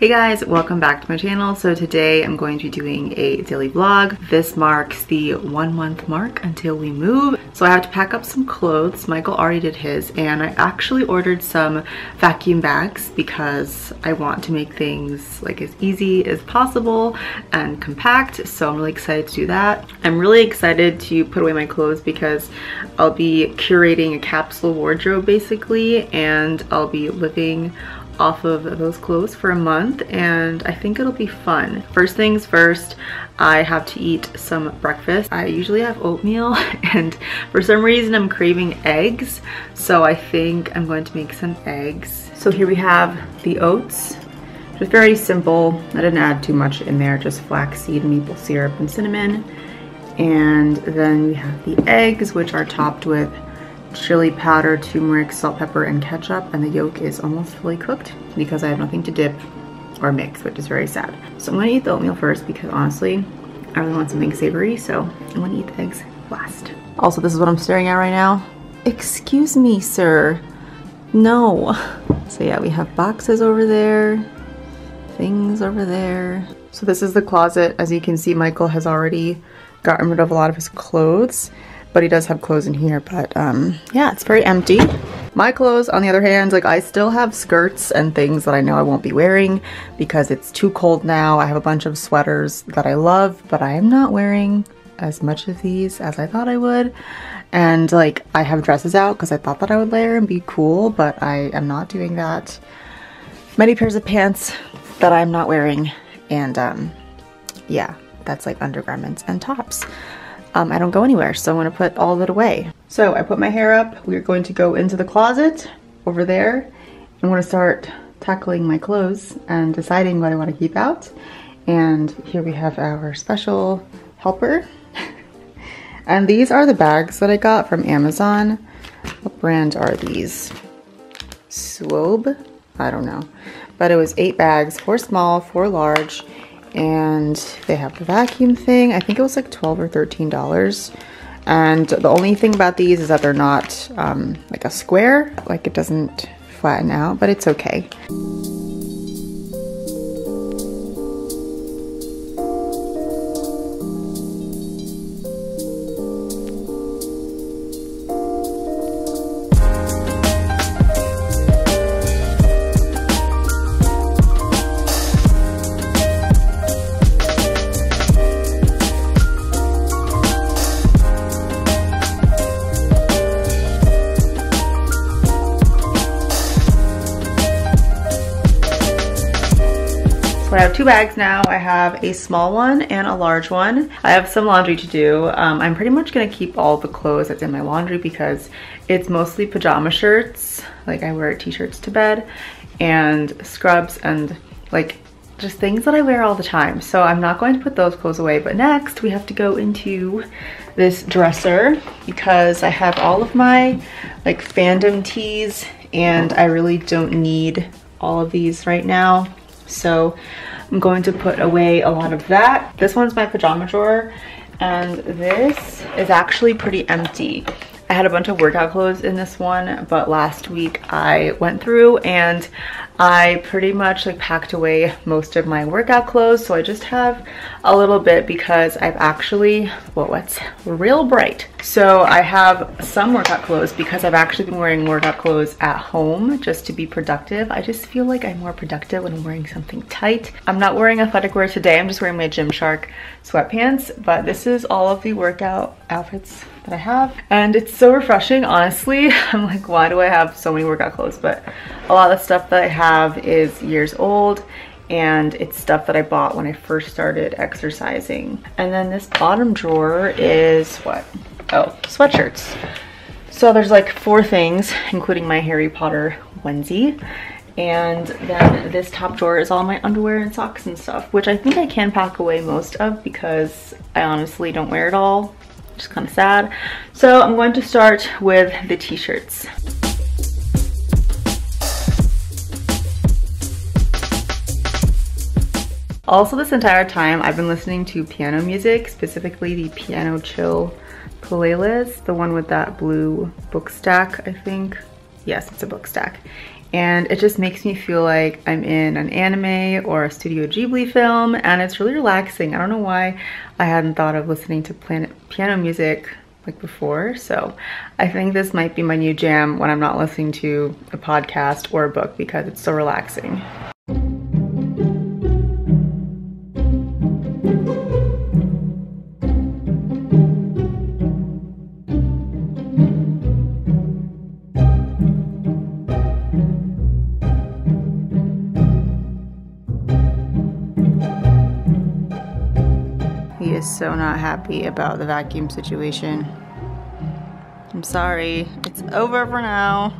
Hey guys, welcome back to my channel. So today I'm going to be doing a daily vlog. This marks the one month mark until we move. So I have to pack up some clothes. Michael already did his and I actually ordered some vacuum bags because I want to make things like as easy as possible and compact. So I'm really excited to do that. I'm really excited to put away my clothes because I'll be curating a capsule wardrobe basically and I'll be living off of those clothes for a month and I think it'll be fun. First things first, I have to eat some breakfast. I usually have oatmeal and for some reason I'm craving eggs. So I think I'm going to make some eggs. So here we have the oats. Just very simple. I didn't add too much in there, just flaxseed, maple syrup, and cinnamon. And then we have the eggs, which are topped with chili powder, turmeric, salt, pepper, and ketchup, and the yolk is almost fully cooked because I have nothing to dip or mix, which is very sad. So I'm gonna eat the oatmeal first because honestly, I really want something savory, so I'm gonna eat the eggs last. Also, this is what I'm staring at right now. Excuse me, sir. No. So yeah, we have boxes over there, things over there. So this is the closet. As you can see, Michael has already gotten rid of a lot of his clothes but he does have clothes in here but um yeah it's very empty. My clothes on the other hand like i still have skirts and things that i know i won't be wearing because it's too cold now. I have a bunch of sweaters that i love but i am not wearing as much of these as i thought i would. And like i have dresses out because i thought that i would layer and be cool but i am not doing that. Many pairs of pants that i'm not wearing and um yeah that's like undergarments and tops um, I don't go anywhere, so I'm gonna put all of it away. So I put my hair up. We're going to go into the closet over there. I'm gonna start tackling my clothes and deciding what I wanna keep out. And here we have our special helper. and these are the bags that I got from Amazon. What brand are these? Swobe? I don't know. But it was eight bags, four small, four large, and they have the vacuum thing. I think it was like 12 or $13. And the only thing about these is that they're not um, like a square, like it doesn't flatten out, but it's okay. I have two bags now. I have a small one and a large one. I have some laundry to do. Um, I'm pretty much gonna keep all the clothes that's in my laundry because it's mostly pajama shirts. Like I wear t-shirts to bed and scrubs and like just things that I wear all the time. So I'm not going to put those clothes away. But next we have to go into this dresser because I have all of my like fandom tees and I really don't need all of these right now. So I'm going to put away a lot of that. This one's my pajama drawer and this is actually pretty empty. I had a bunch of workout clothes in this one, but last week I went through and I pretty much like packed away most of my workout clothes. So I just have a little bit because I've actually, well, what's real bright. So I have some workout clothes because I've actually been wearing workout clothes at home just to be productive. I just feel like I'm more productive when I'm wearing something tight. I'm not wearing athletic wear today. I'm just wearing my Gymshark sweatpants, but this is all of the workout outfits that I have. And it's so refreshing, honestly. I'm like, why do I have so many workout clothes? But a lot of the stuff that I have is years old and it's stuff that I bought when I first started exercising. And then this bottom drawer is what? Oh, sweatshirts. So there's like four things, including my Harry Potter onesie. And then this top drawer is all my underwear and socks and stuff, which I think I can pack away most of because I honestly don't wear it all which is kind of sad. So I'm going to start with the t-shirts. Also this entire time I've been listening to piano music, specifically the Piano Chill playlist, the one with that blue book stack, I think. Yes, it's a book stack. And it just makes me feel like I'm in an anime or a Studio Ghibli film and it's really relaxing. I don't know why I hadn't thought of listening to piano music like before. So I think this might be my new jam when I'm not listening to a podcast or a book because it's so relaxing. So not happy about the vacuum situation. I'm sorry, it's over for now.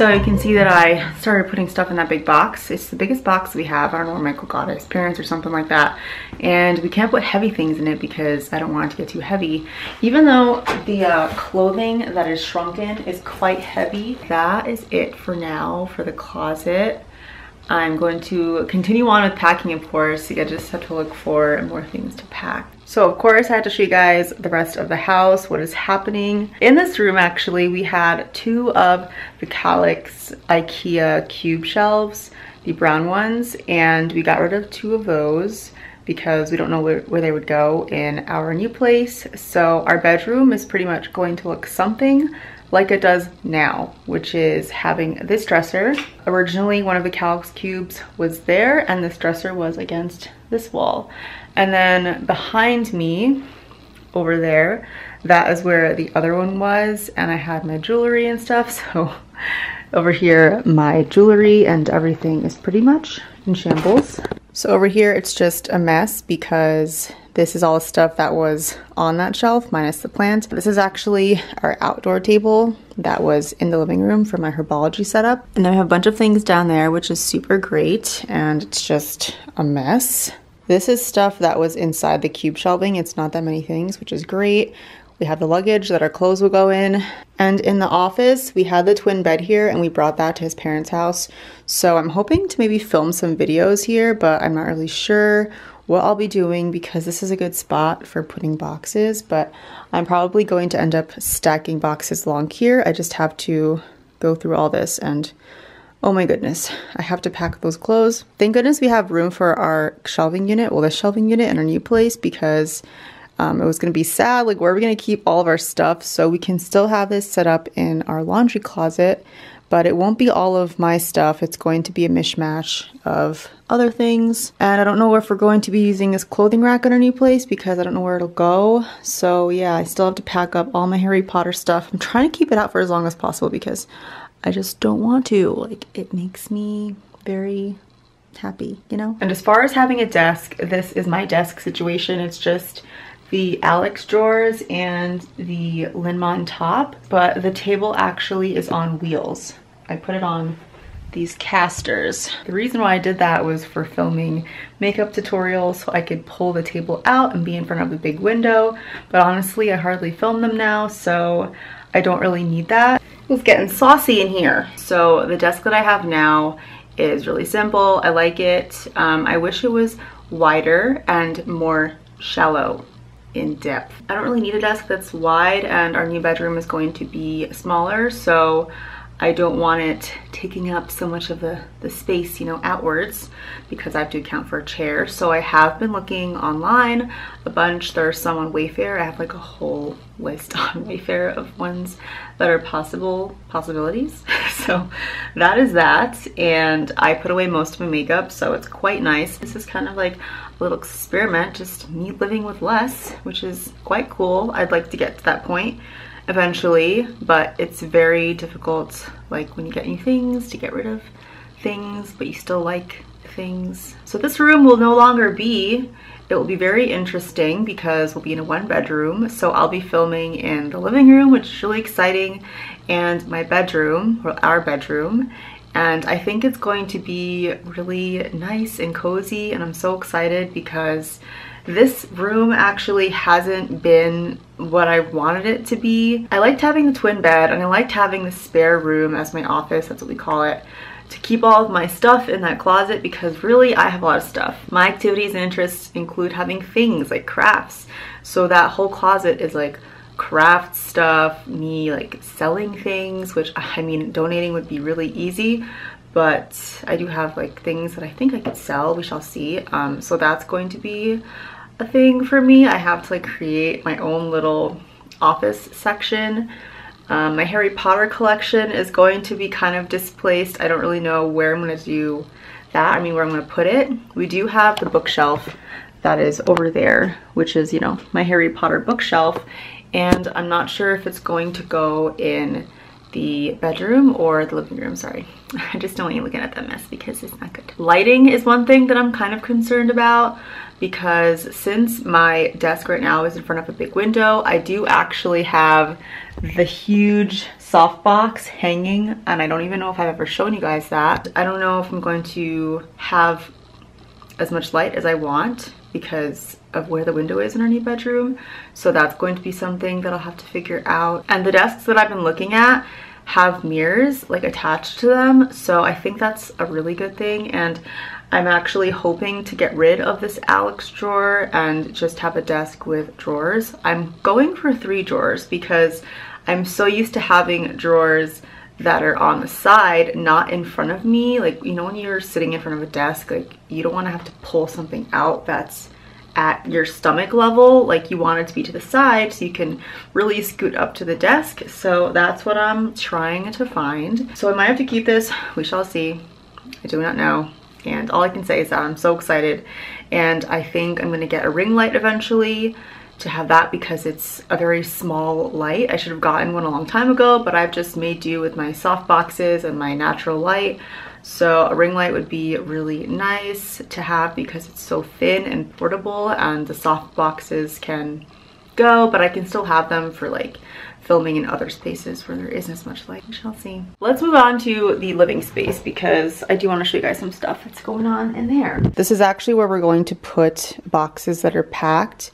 So you can see that I started putting stuff in that big box. It's the biggest box we have. I don't know where Michael got it, his parents or something like that. And we can't put heavy things in it because I don't want it to get too heavy. Even though the uh, clothing that is shrunken is quite heavy. That is it for now for the closet. I'm going to continue on with packing, of course. I just have to look for more things to pack. So of course I had to show you guys the rest of the house, what is happening. In this room actually, we had two of the Kallax Ikea cube shelves, the brown ones, and we got rid of two of those because we don't know where, where, they would go in our new place. So our bedroom is pretty much going to look something like it does now, which is having this dresser. Originally, one of the Kallax cubes was there and this dresser was against this wall. And then behind me over there, that is where the other one was. And I had my jewelry and stuff. So over here, my jewelry and everything is pretty much in shambles. So over here, it's just a mess because this is all the stuff that was on that shelf, minus the plant. This is actually our outdoor table that was in the living room for my herbology setup. And then I have a bunch of things down there, which is super great. And it's just a mess. This is stuff that was inside the cube shelving. It's not that many things, which is great. We have the luggage that our clothes will go in. And in the office, we had the twin bed here and we brought that to his parents' house. So I'm hoping to maybe film some videos here, but I'm not really sure what I'll be doing because this is a good spot for putting boxes, but I'm probably going to end up stacking boxes along here. I just have to go through all this and Oh my goodness, I have to pack those clothes. Thank goodness we have room for our shelving unit, well, the shelving unit in our new place because um, it was going to be sad. Like, where are we going to keep all of our stuff? So we can still have this set up in our laundry closet, but it won't be all of my stuff. It's going to be a mishmash of other things. And I don't know if we're going to be using this clothing rack in our new place because I don't know where it'll go. So yeah, I still have to pack up all my Harry Potter stuff. I'm trying to keep it out for as long as possible because I just don't want to. Like, it makes me very happy, you know? And as far as having a desk, this is my desk situation. It's just the Alex drawers and the Linnmon top, but the table actually is on wheels. I put it on these casters. The reason why I did that was for filming makeup tutorials so I could pull the table out and be in front of the big window. But honestly, I hardly film them now, so I don't really need that was getting saucy in here. So the desk that I have now is really simple. I like it. Um, I wish it was wider and more shallow in depth. I don't really need a desk that's wide and our new bedroom is going to be smaller. So I don't want it taking up so much of the, the space, you know, outwards because I have to account for a chair. So I have been looking online a bunch. There's some on Wayfair. I have like a whole list on Wayfair of ones that are possible possibilities. so that is that. And I put away most of my makeup, so it's quite nice. This is kind of like a little experiment, just me living with less, which is quite cool. I'd like to get to that point eventually, but it's very difficult like when you get new things to get rid of things, but you still like things. So this room will no longer be It will be very interesting because we'll be in a one bedroom. So I'll be filming in the living room, which is really exciting, and my bedroom, or our bedroom. And I think it's going to be really nice and cozy and I'm so excited because this room actually hasn't been what I wanted it to be. I liked having the twin bed and I liked having the spare room as my office, that's what we call it, to keep all of my stuff in that closet because really I have a lot of stuff. My activities and interests include having things like crafts. So that whole closet is like craft stuff, me like selling things, which I mean, donating would be really easy, but I do have like things that I think I could sell, we shall see. Um, so that's going to be a thing for me. I have to like create my own little office section. Um, my Harry Potter collection is going to be kind of displaced. I don't really know where I'm gonna do that. I mean, where I'm gonna put it. We do have the bookshelf that is over there, which is, you know, my Harry Potter bookshelf. And I'm not sure if it's going to go in the bedroom or the living room, sorry. I just don't want you looking at that mess because it's not good. Lighting is one thing that I'm kind of concerned about because since my desk right now is in front of a big window, I do actually have the huge softbox hanging and I don't even know if I've ever shown you guys that. I don't know if I'm going to have as much light as I want because of where the window is in our new bedroom. So that's going to be something that I'll have to figure out. And the desks that I've been looking at have mirrors like attached to them. So I think that's a really good thing. And I'm actually hoping to get rid of this Alex drawer and just have a desk with drawers. I'm going for three drawers because I'm so used to having drawers that are on the side, not in front of me. Like, you know, when you're sitting in front of a desk, like you don't want to have to pull something out that's at your stomach level. Like you want it to be to the side so you can really scoot up to the desk. So that's what I'm trying to find. So I might have to keep this. We shall see. I do not know. And all I can say is that I'm so excited. And I think I'm gonna get a ring light eventually to have that because it's a very small light. I should have gotten one a long time ago, but I've just made do with my soft boxes and my natural light. So a ring light would be really nice to have because it's so thin and portable and the soft boxes can go, but I can still have them for like filming in other spaces where there isn't as much light. We shall see. Let's move on to the living space because I do want to show you guys some stuff that's going on in there. This is actually where we're going to put boxes that are packed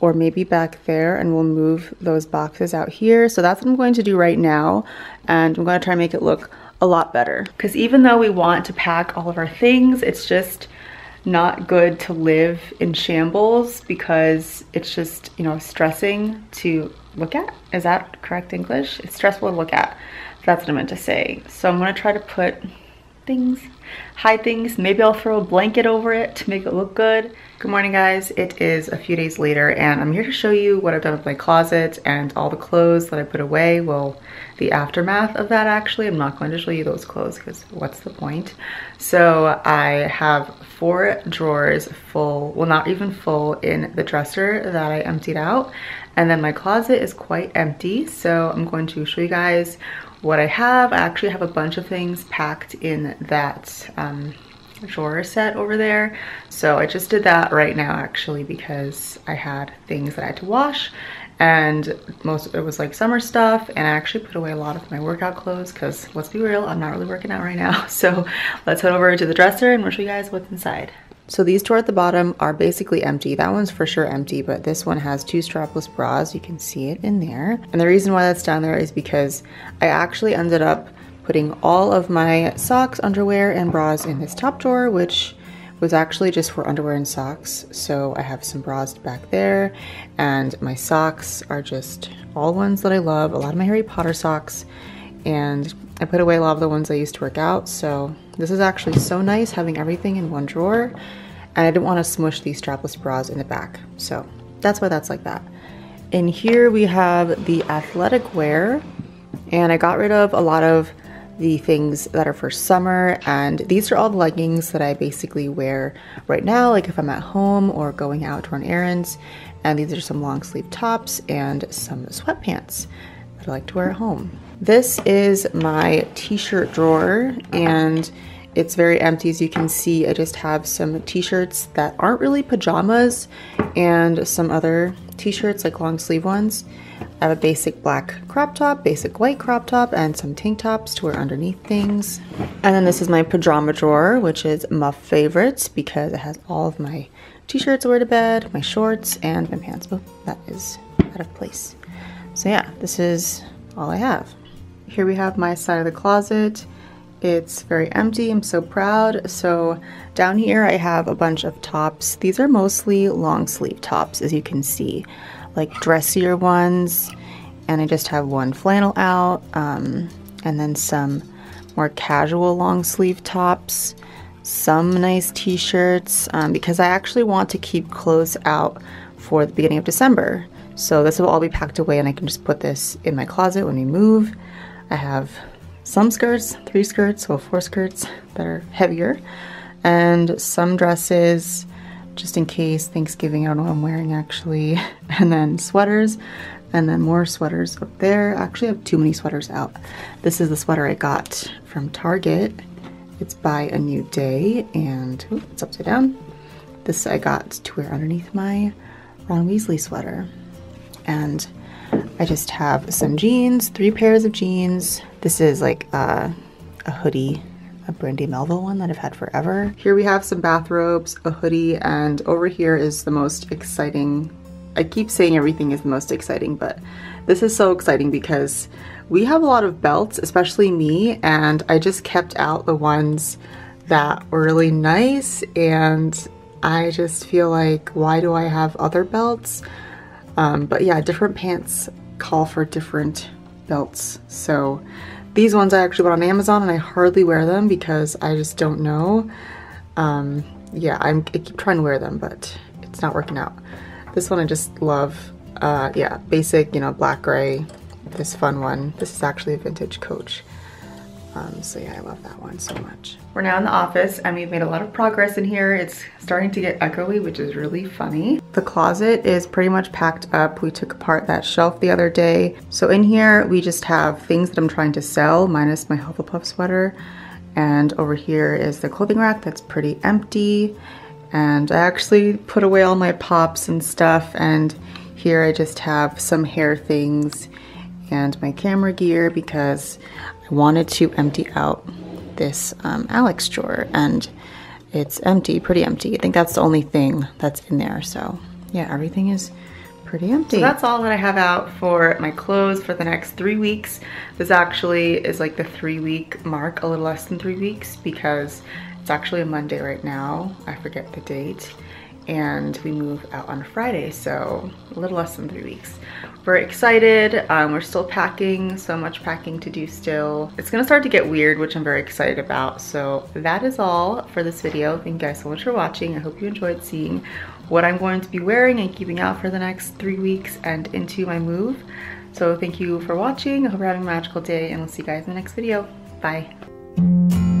or maybe back there and we'll move those boxes out here. So that's what I'm going to do right now. And I'm going to try and make it look a lot better. Because even though we want to pack all of our things, it's just not good to live in shambles because it's just, you know, stressing to look at. Is that correct English? It's stressful to look at. That's what I meant to say. So I'm gonna try to put things, hide things. Maybe I'll throw a blanket over it to make it look good. Good morning guys. It is a few days later and I'm here to show you what I've done with my closet and all the clothes that I put away. Well, the aftermath of that actually. I'm not going to show you those clothes because what's the point? So I have four drawers full, well not even full in the dresser that I emptied out. And then my closet is quite empty. So I'm going to show you guys what I have. I actually have a bunch of things packed in that um, drawer set over there. So I just did that right now actually because I had things that I had to wash and most it was like summer stuff and I actually put away a lot of my workout clothes because let's be real, I'm not really working out right now. So let's head over to the dresser and we'll show you guys what's inside. So these two at the bottom are basically empty. That one's for sure empty, but this one has two strapless bras. You can see it in there. And the reason why that's down there is because I actually ended up putting all of my socks, underwear, and bras in this top drawer, which was actually just for underwear and socks. So I have some bras back there and my socks are just all ones that I love. A lot of my Harry Potter socks and I put away a lot of the ones I used to work out. So this is actually so nice having everything in one drawer and I didn't want to smush these strapless bras in the back. So that's why that's like that. In here we have the athletic wear and I got rid of a lot of the things that are for summer and these are all the leggings that I basically wear right now like if I'm at home or going out to run errands and these are some long sleeve tops and some sweatpants that I like to wear at home. This is my t-shirt drawer and it's very empty as you can see. I just have some t-shirts that aren't really pajamas and some other t-shirts like long sleeve ones. I have a basic black crop top, basic white crop top, and some tank tops to wear underneath things. And then this is my pajama drawer, which is my favorite because it has all of my t-shirts to wear to bed, my shorts, and my pants. Oh, that is out of place. So yeah, this is all I have. Here we have my side of the closet. It's very empty. I'm so proud. So down here I have a bunch of tops. These are mostly long sleeve tops as you can see, like dressier ones. And I just have one flannel out um, and then some more casual long sleeve tops, some nice t-shirts um, because I actually want to keep clothes out for the beginning of December. So this will all be packed away and I can just put this in my closet when we move. I have some skirts, three skirts, well four skirts that are heavier, and some dresses just in case Thanksgiving, I don't know what I'm wearing actually, and then sweaters, and then more sweaters up there. Actually I have too many sweaters out. This is the sweater I got from Target. It's by A New Day, and it's upside down. This I got to wear underneath my Ron Weasley sweater and I just have some jeans, three pairs of jeans. This is like a, a hoodie, a Brandy Melville one that I've had forever. Here we have some bathrobes, a hoodie, and over here is the most exciting I keep saying everything is the most exciting, but this is so exciting because we have a lot of belts, especially me, and I just kept out the ones that were really nice and I just feel like why do I have other belts? Um, but yeah, different pants call for different belts. So these ones I actually bought on Amazon and I hardly wear them because I just don't know. Um, yeah, I'm, I keep trying to wear them, but it's not working out. This one I just love. Uh, yeah, basic, you know, black gray. This fun one. This is actually a vintage Coach. Um, so yeah, I love that one so much. We're now in the office and we've made a lot of progress in here. It's starting to get echoey, which is really funny. The closet is pretty much packed up. We took apart that shelf the other day. So in here, we just have things that I'm trying to sell, minus my Hufflepuff sweater. And over here is the clothing rack that's pretty empty. And I actually put away all my pops and stuff. And here I just have some hair things and my camera gear because I wanted to empty out this um, Alex drawer and it's empty, pretty empty. I think that's the only thing that's in there. So yeah, everything is pretty empty. So that's all that I have out for my clothes for the next three weeks. This actually is like the three week mark, a little less than three weeks because it's actually a Monday right now. I forget the date and we move out on Friday, so a little less than three weeks. We're excited, um, we're still packing, so much packing to do still. It's gonna start to get weird, which I'm very excited about. So that is all for this video. Thank you guys so much for watching. I hope you enjoyed seeing what I'm going to be wearing and keeping out for the next three weeks and into my move. So thank you for watching. I hope you're having a magical day and we'll see you guys in the next video. Bye.